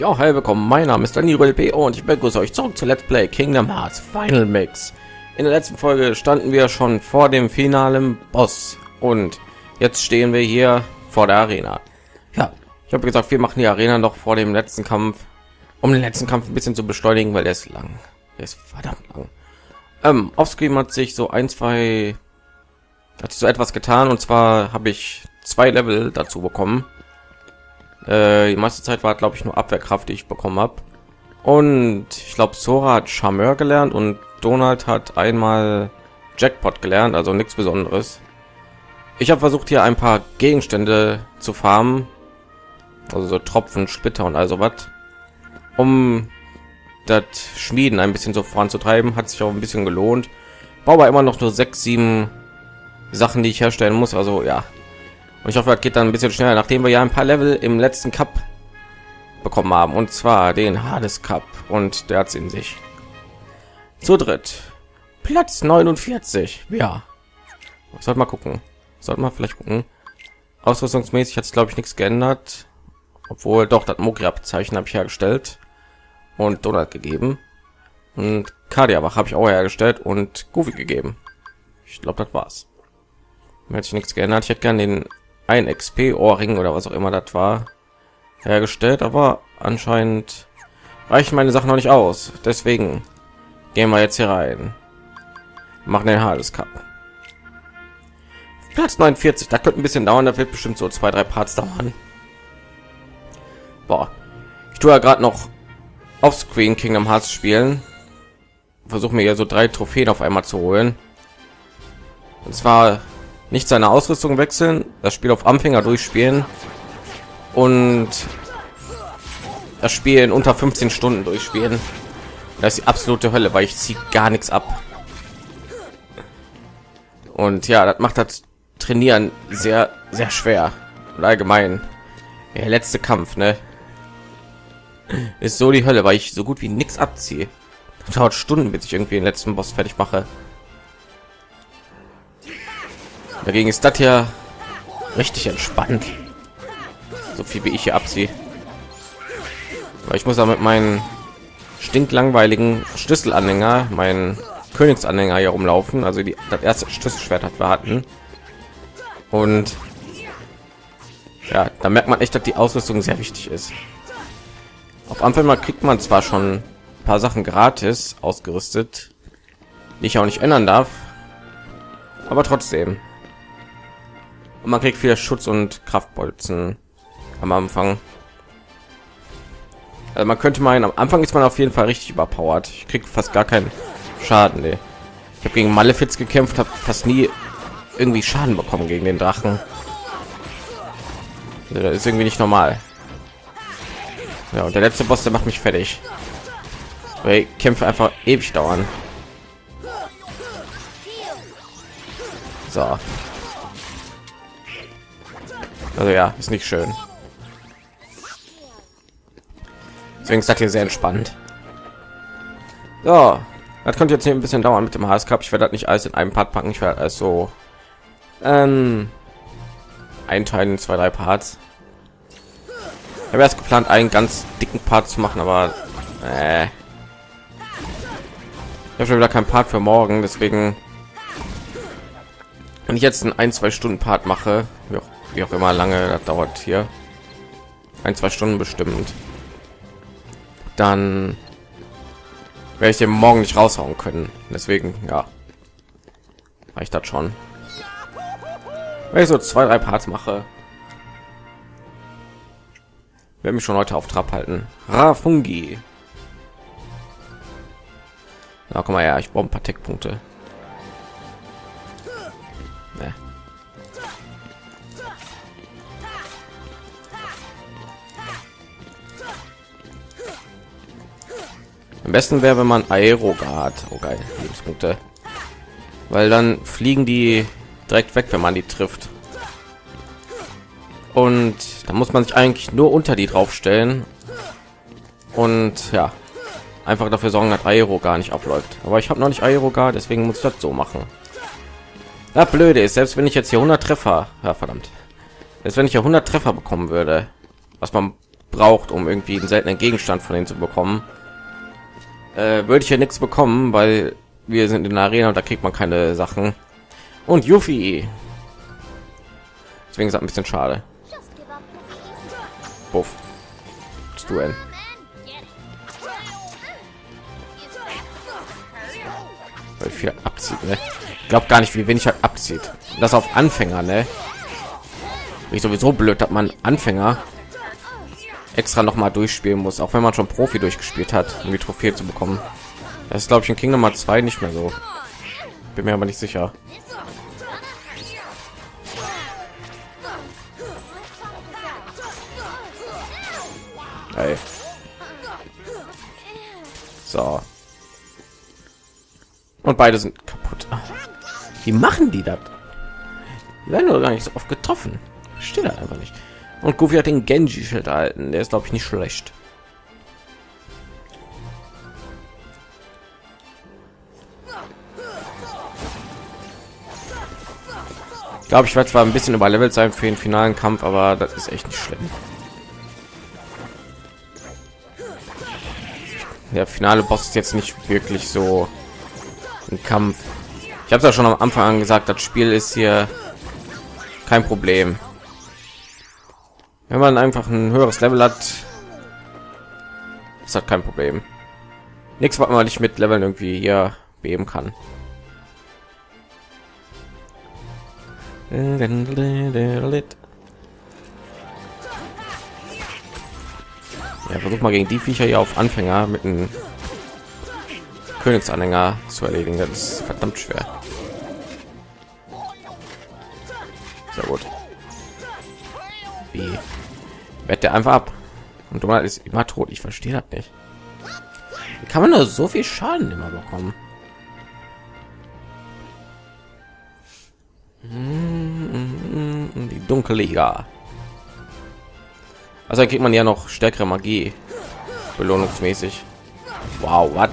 Ja, hey, willkommen. Mein Name ist Daniel LP und ich begrüße euch zurück zu Let's Play Kingdom Hearts Final Mix. In der letzten Folge standen wir schon vor dem finalen Boss und jetzt stehen wir hier vor der Arena. Ja, ich habe gesagt, wir machen die Arena noch vor dem letzten Kampf, um den letzten Kampf ein bisschen zu beschleunigen, weil der ist lang. Der ist verdammt lang. Ähm, offscreen hat sich so ein, zwei, hat sich so etwas getan und zwar habe ich zwei Level dazu bekommen äh, die meiste Zeit war, glaube ich, nur Abwehrkraft, die ich bekommen habe. Und ich glaube, Sora hat Charmeur gelernt und Donald hat einmal Jackpot gelernt, also nichts Besonderes. Ich habe versucht, hier ein paar Gegenstände zu farmen, also so Tropfen, Splitter und also was, um das Schmieden ein bisschen so voranzutreiben. Hat sich auch ein bisschen gelohnt. Baue immer noch nur sechs, sieben Sachen, die ich herstellen muss. Also ja, und ich hoffe, das geht dann ein bisschen schneller, nachdem wir ja ein paar Level im letzten Cup bekommen haben. Und zwar den Hades Cup. Und der hat in sich. Zu dritt. Platz 49. Ja. Ich sollte mal gucken. Sollte mal vielleicht gucken. Ausrüstungsmäßig hat es, glaube ich, nichts geändert. Obwohl, doch, das Mogri-Abzeichen habe ich hergestellt. Und Donald gegeben. Und Kardiawach habe ich auch hergestellt und Goofy gegeben. Ich glaube, das war's. Mir hat sich nichts geändert. Ich hätte gerne den ein XP Ohrring oder was auch immer das war hergestellt, aber anscheinend reichen meine Sachen noch nicht aus. Deswegen gehen wir jetzt hier rein. Machen den Hades Cup. Platz 49, da könnte ein bisschen dauern, da wird bestimmt so zwei, drei Parts dauern. Boah. Ich tue ja gerade noch auf Screen Kingdom Hearts spielen. Versuche mir ja so drei Trophäen auf einmal zu holen. Und zwar nicht seine Ausrüstung wechseln, das Spiel auf Anfänger durchspielen und das Spiel in unter 15 Stunden durchspielen. Das ist die absolute Hölle, weil ich ziehe gar nichts ab. Und ja, das macht das Trainieren sehr, sehr schwer. Und allgemein, der letzte Kampf, ne, ist so die Hölle, weil ich so gut wie nichts abziehe. Das dauert Stunden, bis ich irgendwie den letzten Boss fertig mache. Dagegen ist das ja richtig entspannt. So viel wie ich hier abziehe. Weil ich muss damit meinen stinklangweiligen Schlüsselanhänger, meinen Königsanhänger hier rumlaufen. Also die, das erste Schlüsselschwert hat wir hatten. Und ja, da merkt man echt, dass die Ausrüstung sehr wichtig ist. Auf Anfang mal kriegt man zwar schon ein paar Sachen gratis ausgerüstet, die ich auch nicht ändern darf, aber trotzdem und man kriegt viel Schutz und Kraftbolzen am Anfang. Also man könnte meinen, am Anfang ist man auf jeden Fall richtig überpowered. Ich krieg fast gar keinen Schaden. Nee. Ich habe gegen Malefiz gekämpft, habe fast nie irgendwie Schaden bekommen gegen den Drachen. Also das ist irgendwie nicht normal. Ja, und der letzte Boss, der macht mich fertig. Weil Kämpfe einfach ewig dauern. So, also ja, ist nicht schön. Deswegen sagt ihr sehr entspannt. So, das könnte jetzt hier ein bisschen dauern mit dem HS. Ich werde das nicht alles in einem Part packen. Ich werde also ähm, einteilen in zwei, drei Parts. Ich habe erst geplant, einen ganz dicken Part zu machen, aber äh, ich habe schon wieder kein Part für morgen, deswegen wenn ich jetzt einen ein zwei Stunden Part mache, wie auch wie auch immer lange das dauert hier. Ein zwei stunden bestimmt. Dann werde ich den morgen nicht raushauen können. Deswegen ja. Reicht das schon. Wenn ich so zwei drei parts mache werde mich schon heute auf trab halten. Rafungi. Na komm mal ja ich brauche ein paar tech punkte Am besten wäre, wenn man Aerogard, oh geil, Lebenspunkte, weil dann fliegen die direkt weg, wenn man die trifft. Und da muss man sich eigentlich nur unter die draufstellen und ja, einfach dafür sorgen, dass Aero gar nicht abläuft. Aber ich habe noch nicht Aero gar, deswegen muss ich das so machen. Ja, blöde ist, selbst wenn ich jetzt hier 100 Treffer, ja verdammt, selbst wenn ich hier 100 Treffer bekommen würde, was man braucht, um irgendwie einen seltenen Gegenstand von denen zu bekommen, äh, würde ich ja nichts bekommen, weil wir sind in der Arena und da kriegt man keine Sachen. Und Yuffie. Deswegen ist das ein bisschen schade. Buff. Duell. Weil viel abzieht, ne? Ich glaube gar nicht, wie wenig halt abzieht. Das auf Anfänger, ne? Ich sowieso blöd, dass man Anfänger extra noch mal durchspielen muss, auch wenn man schon Profi durchgespielt hat, um die Trophäe zu bekommen. Das ist glaube ich in Kingdom Hearts 2 nicht mehr so. Bin mir aber nicht sicher. Hey. So. Und beide sind kaputt. Wie machen die das? Die werden doch gar nicht so oft getroffen. Steht einfach nicht. Und Goofy hat den Genji-Schild erhalten. Der ist, glaube ich, nicht schlecht. Ich glaube, ich werde zwar ein bisschen überlevelt sein für den finalen Kampf, aber das ist echt nicht schlimm. Der finale Boss ist jetzt nicht wirklich so ein Kampf. Ich habe es ja schon am Anfang an gesagt, das Spiel ist hier kein Problem. Wenn man einfach ein höheres Level hat, ist das kein Problem. Nichts, was man nicht mit Leveln irgendwie hier beben kann. Ja, versuch mal gegen die Viecher hier auf Anfänger mit einem Königsanhänger zu erledigen. Das ist verdammt schwer. Sehr gut. Wett der einfach ab. Und Donald ist immer tot. Ich verstehe das nicht. Wie kann man nur so viel Schaden immer bekommen? Die dunkle Liga. Also kriegt man ja noch stärkere Magie belohnungsmäßig. Wow, was?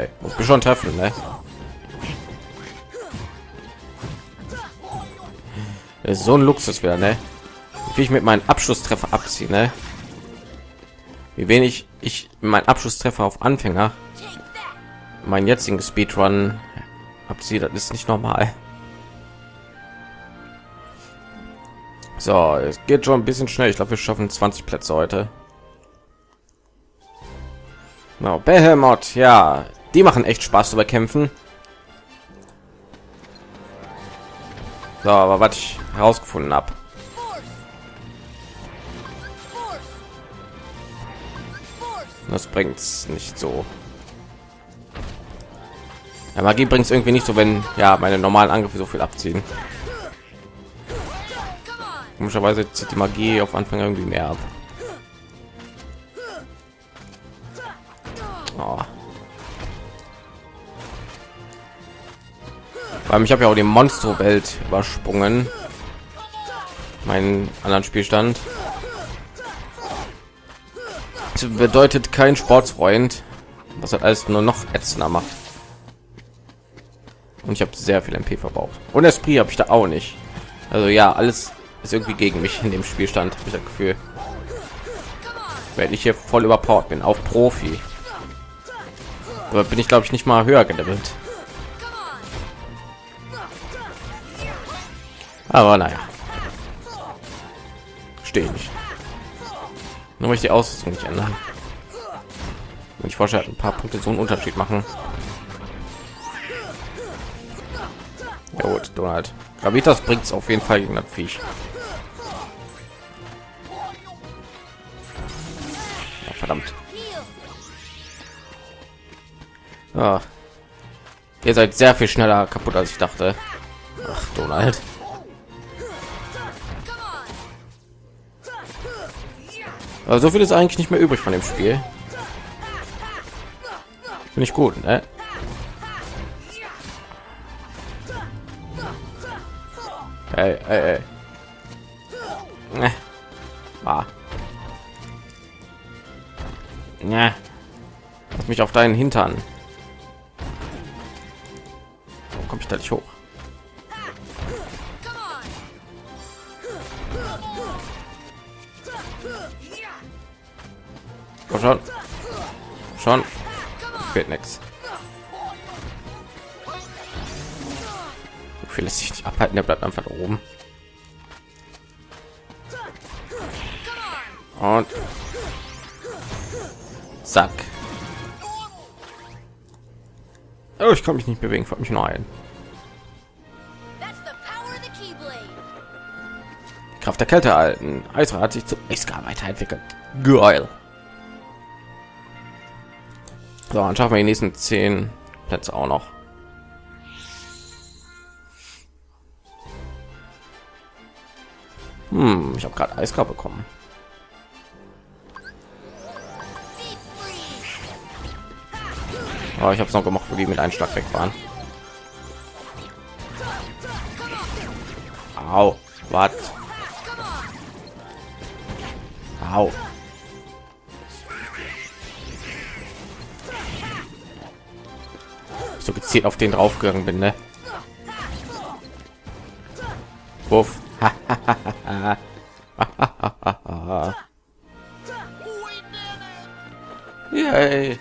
Hey, muss mich schon treffen, ne? so ein Luxus wäre, ne? Wie ich mit meinen Abschlusstreffer abziehe, ne? Wie wenig ich mein Abschlusstreffer auf Anfänger mein jetzigen Speedrun abziehe, das ist nicht normal. So, es geht schon ein bisschen schnell. Ich glaube, wir schaffen 20 Plätze heute. No, Behemoth, ja, die machen echt Spaß zu bekämpfen. So, aber was ich herausgefunden habe. Das bringt's nicht so. Ja, Magie bringt es irgendwie nicht so, wenn ja meine normalen Angriffe so viel abziehen. Komischerweise zieht die Magie auf Anfang irgendwie mehr ab. Oh. Weil ich habe ja auch die Monsterwelt übersprungen. Meinen anderen Spielstand. Das bedeutet kein Sportsfreund, was hat alles nur noch ätzender macht. Und ich habe sehr viel MP verbraucht. Und Esprit habe ich da auch nicht. Also ja, alles ist irgendwie gegen mich in dem Spielstand. Habe ich das Gefühl. Wenn ich hier voll überpowered bin, auf Profi. Aber bin ich glaube ich nicht mal höher gelevelt. Aber naja. Stehe nicht. Nur weil ich die Ausrüstung nicht ändern. Ich vorstelle, ein paar Punkte so einen Unterschied machen. Ja gut, Donald. Gravitas bringt es auf jeden Fall gegen das Viech. Ja, verdammt. Ah. Ihr seid sehr viel schneller kaputt, als ich dachte. Ach, Donald. Aber so viel ist eigentlich nicht mehr übrig von dem Spiel. Finde ich gut, ne? Ey, ey, ey. Ne. Ah. Ne. Lass mich auf deinen Hintern. Ich nicht hoch? Komm schon. Schon. Fehlt nichts. Viel lässt sich nicht abhalten, der bleibt einfach oben. Und zack. Oh, ich kann mich nicht bewegen, fällt mich nur ein. Kraft der Kälte erhalten. Eisra hat sich zum Eisgar weiterentwickelt. Geil. So, dann schaffen wir die nächsten zehn Plätze auch noch. Hm, ich habe gerade Eiskar bekommen. Oh, ich habe es noch gemacht, wo die mit einem Schlag weg waren. Au, was? Au. So gezielt auf den draufgegangen bin, ne? Wuff. Yay.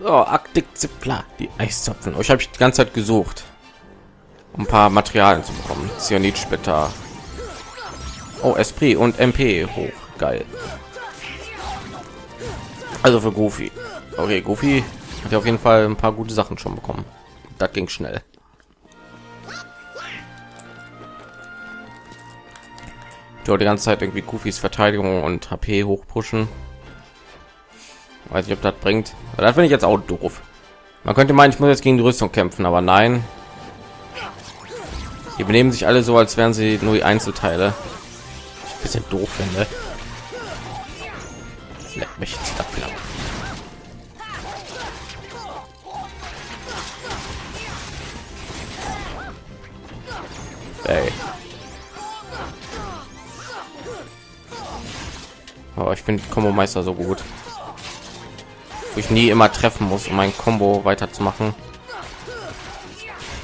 So, Arktik Zippler, die Eiszapfen. Euch habe ich die ganze Zeit gesucht, ein paar Materialien zu bekommen. Cyanitsplitter. Oh, Esprit und MP hoch. Geil. Also für Goofy. Okay, Goofy hat ja auf jeden Fall ein paar gute Sachen schon bekommen. Das ging schnell. die ganze Zeit irgendwie Goofys Verteidigung und HP hochpushen. Weiß nicht, ob das bringt. Aber das finde ich jetzt auch doof. Man könnte meinen, ich muss jetzt gegen die Rüstung kämpfen, aber nein. Die benehmen sich alle so, als wären sie nur die Einzelteile. Ich ein bisschen doof finde. Leck mich dafür. Ey. Oh, ich finde Combo Meister so gut. Wo ich nie immer treffen muss, um mein Combo weiterzumachen.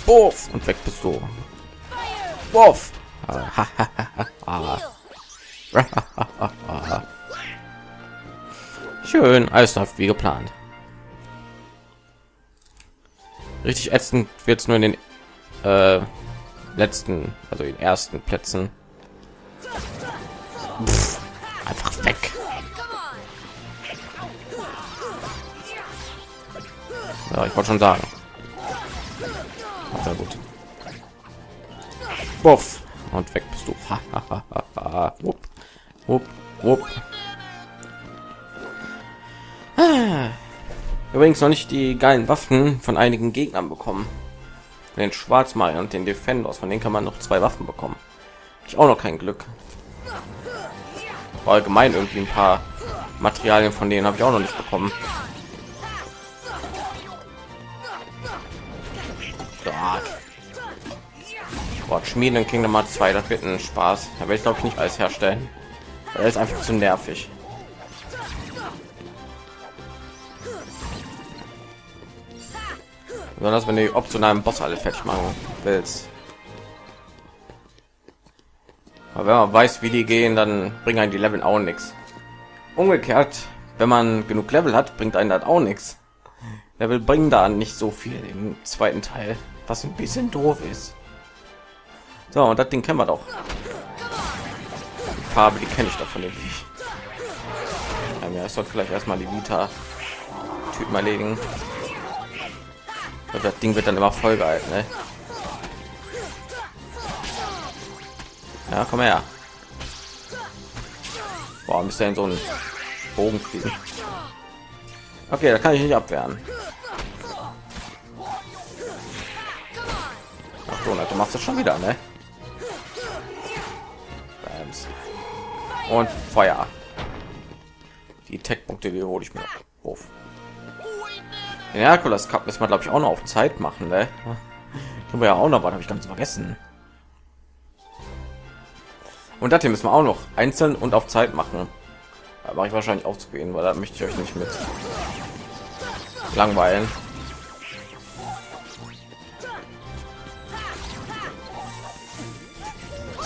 Buff und weg bist du. Buff. Schön, alles läuft wie geplant. Richtig ätzend wird es nur in den äh, letzten, also den ersten Plätzen. Pff, einfach weg. Ja, ich wollte schon sagen. Sehr gut. Buff. Und weg bist du. wupp, wupp, wupp. Übrigens noch nicht die geilen Waffen von einigen Gegnern bekommen. Den Schwarzmeier und den Defenders, von denen kann man noch zwei Waffen bekommen. Ich auch noch kein Glück. Allgemein irgendwie ein paar Materialien von denen habe ich auch noch nicht bekommen. Gott, Schmieden in Kingdom Hearts 2, das wird ein Spaß. Da werde ich glaube ich nicht alles herstellen. Er ist einfach zu nervig. Besonders wenn du optionalen Boss alle fertig machen willst. Aber wenn man weiß, wie die gehen, dann bringen einen die Level auch nichts. Umgekehrt, wenn man genug Level hat, bringt einen das auch nichts. Level bringen da nicht so viel im zweiten Teil, was ein bisschen doof ist. So, und das Ding kennen wir doch. Die Farbe, die kenne ich doch von dem Viech. Ja, ich sollte vielleicht erstmal die Vita Typen erledigen. Und das Ding wird dann immer voll gehalten, ne? Ja, komm her. Boah, müsste in so einen Bogen fliegen. Okay, da kann ich nicht abwehren. Ach so, du machst das schon wieder, ne? Und Feuer. Die Tech-Punkte, die hole ich mir auf. Den Herkules Cup müssen wir, glaube ich, auch noch auf Zeit machen, ne? Können wir ja auch noch, was habe ich ganz vergessen. Und das hier müssen wir auch noch einzeln und auf Zeit machen. Da mache ich wahrscheinlich auch zu gehen, weil da möchte ich euch nicht mit. langweilen.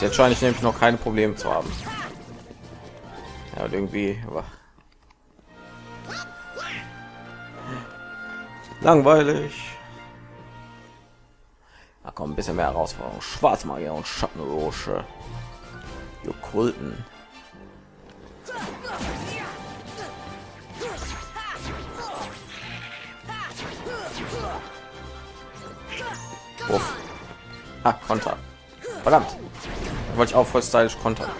Jetzt scheine ich nämlich noch keine Probleme zu haben. Ja, irgendwie aber langweilig. Da kommt ein bisschen mehr Herausforderung. Schwarzmagier und Schattenrosche. Die Okkulten. Ah, Konter. Verdammt. Wollte ich auch voll stylisch kontern.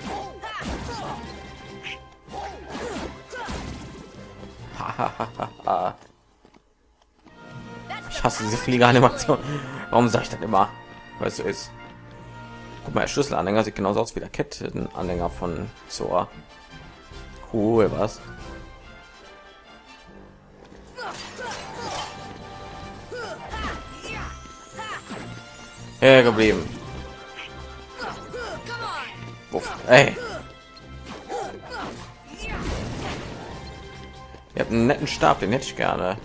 Ich hasse diese Fliegeranimation. Warum sage ich das immer? Weil so ist. Guck mal, der Schlüsselanhänger sieht genauso aus wie der Kettenanhänger von Zora. Cool, was? Ja, geblieben. Ey. Ihr habt einen netten Stab, den hätte ich gerne.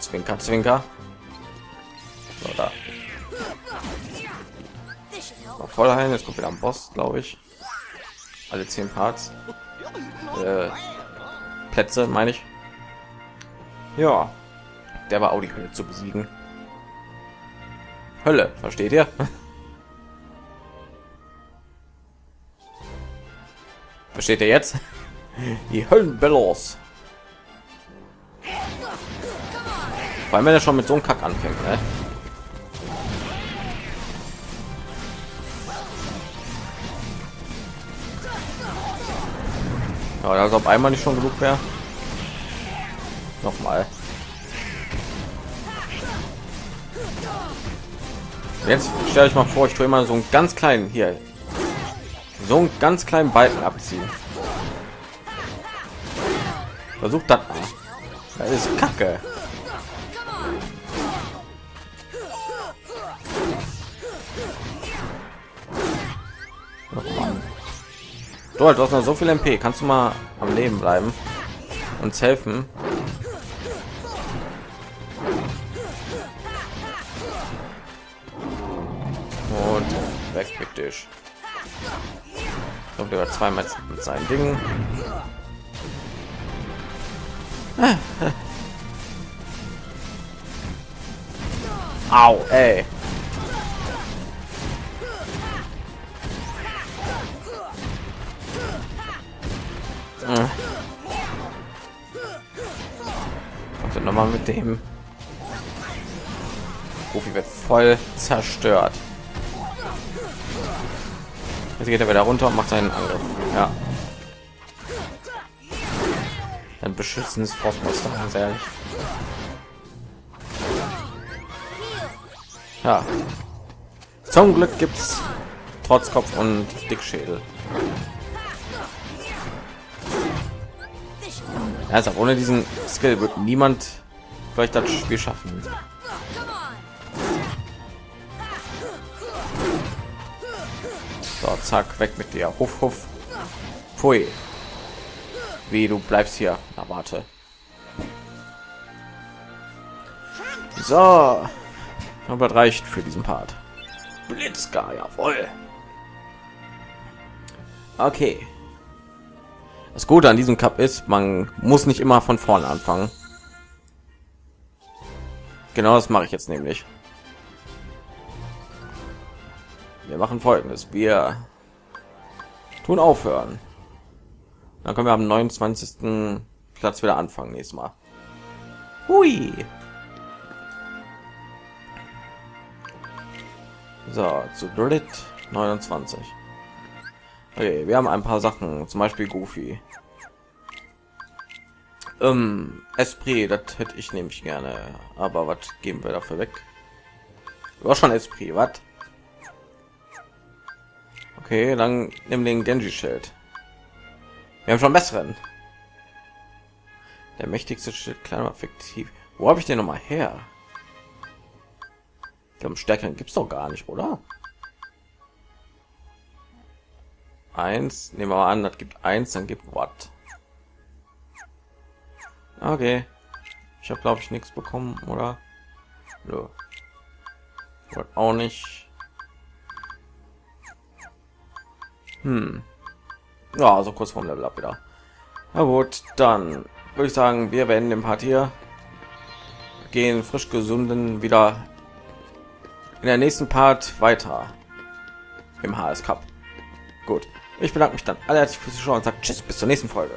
Zwinker, Zwinker. So, da. voll heilen, jetzt kommt wieder am Boss, glaube ich. Alle zehn Parts. Äh, Plätze, meine ich. Ja, der war auch die Hölle zu besiegen. Hölle, versteht ihr? Versteht ihr jetzt? Die Höllenbellos. Vor allem, wenn er schon mit so einem Kack anfängt, ne? Ja, also ob einmal nicht schon genug wäre. Nochmal. Jetzt stelle ich mal vor, ich tue immer so einen ganz kleinen hier, so einen ganz kleinen Balken abziehen. Versucht das mal. Das ist Kacke. Du, hast noch so viel MP. Kannst du mal am Leben bleiben? Uns helfen? weg mit dich. Über zweimal mit seinen Dingen. Au, ey. Und noch mal mit dem Profi wird voll zerstört. Jetzt geht er wieder runter und macht seinen Angriff. Ja. Ein beschützendes Frostmonster, ganz ehrlich. Ja. Zum Glück gibt's trotz Kopf und Dickschädel. Also ohne diesen Skill wird niemand vielleicht das Spiel schaffen. So, zack, weg mit dir. Huff, huff. Pfui. Wie, du bleibst hier. Na, warte. So. Aber reicht für diesen Part. Blitzgar, jawohl. Okay. Das Gute an diesem Cup ist, man muss nicht immer von vorne anfangen. Genau das mache ich jetzt nämlich. Wir machen folgendes. Wir tun aufhören. Dann können wir am 29. Platz wieder anfangen nächstes Mal. Hui. So, zu dritt 29. Okay, wir haben ein paar Sachen, zum Beispiel Goofy. Ähm, Esprit, das hätte ich nämlich gerne. Aber was geben wir dafür weg? War schon Esprit, was? Okay, dann nimm den Genji-Schild. Wir haben schon besseren. Der mächtigste Schild, kleiner fiktiv. Wo habe ich den noch mal her? Ich glaube, stärkeren gibt es doch gar nicht, oder? Eins, nehmen wir mal an, das gibt eins, dann gibt Watt. Okay. Ich habe glaube ich nichts bekommen, oder? Nö. Auch nicht. Hm. Ja, also kurz vorm Level up wieder. Na gut, dann würde ich sagen, wir werden den Part hier gehen frisch gesunden wieder in der nächsten Part weiter im HS Cup. Gut, ich bedanke mich dann alle herzlich fürs Zuschauen und sage Tschüss bis zur nächsten Folge.